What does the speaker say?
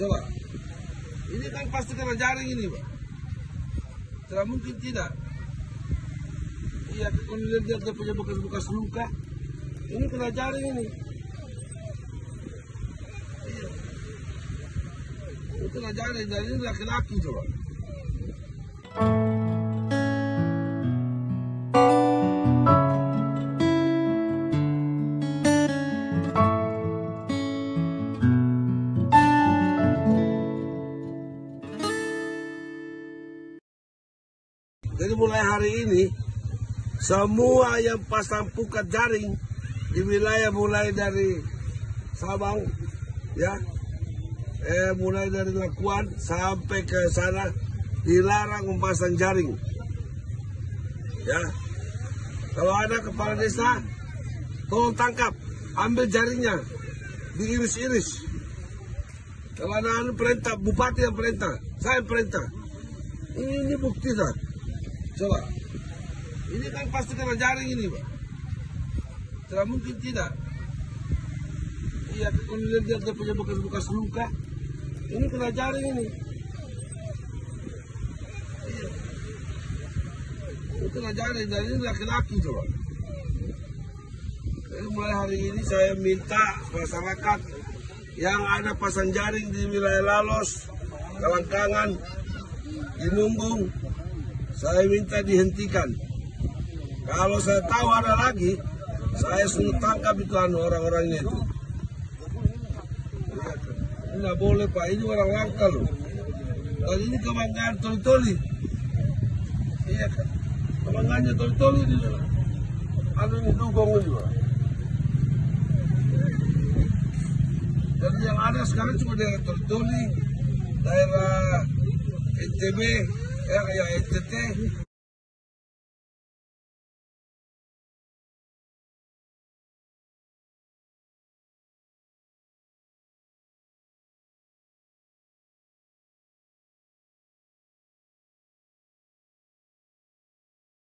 Coba. Ini kan pasti kena jaring ini, Pak. Tidak mungkin tidak. Iya, kalau lihat dia punya bekas-bekas luka. Ini kena jaring ini. Iya. Ini kena jaring dan ini laki-laki coba. Jadi mulai hari ini semua yang pasang pukat jaring di wilayah mulai dari Sabang ya. Eh mulai dari Lakuan sampai ke sana dilarang memasang jaring ya. Kalau ada kepala desa tolong tangkap ambil jaringnya diiris-iris. Kalau ada anu perintah bupati yang perintah saya perintah. Ini, ini bukti tak coba. Ini kan pasti kena jaring ini pak. Tidak mungkin tidak. Iya kalau lihat dia, punya bekas-bekas luka ini kena jaring ini. Iya ini kena jaring dan ini laki-laki coba. Jadi mulai hari ini saya minta masyarakat yang ada pasang jaring di wilayah Lalos, Kalangkangan, Ginunggung, saya minta dihentikan. Kalau saya tahu ada lagi, saya suruh tangkap itu anu orang-orangnya itu. Ini nggak boleh Pak, ini orang langka loh. Dan ini kebanggaan toli-toli. Iya kan? Kebanggaannya toli-toli di anu ini ini Pak. Jadi yang ada sekarang cuma daerah toli-toli, daerah NTB, ya, ya NTT,